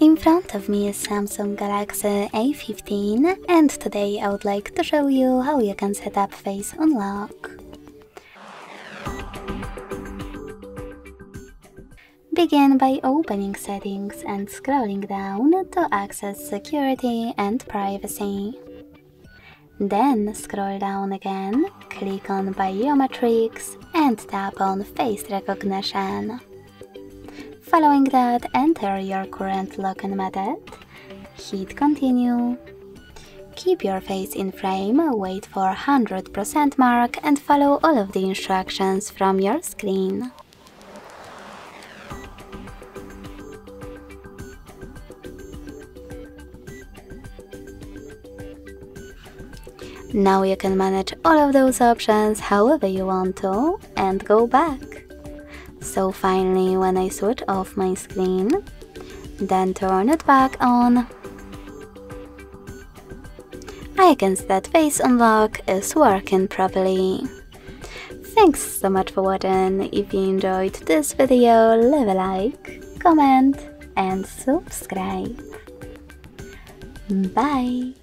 In front of me is Samsung Galaxy A15 and today I would like to show you how you can set up Face Unlock. Begin by opening settings and scrolling down to access security and privacy. Then scroll down again, click on biometrics and tap on face recognition. Following that, enter your current login method, hit continue. Keep your face in frame, wait for 100% mark and follow all of the instructions from your screen. Now you can manage all of those options however you want to and go back. So finally when I switch off my screen, then turn it back on, I can see that Face Unlock is working properly. Thanks so much for watching, if you enjoyed this video leave a like, comment and subscribe. Bye!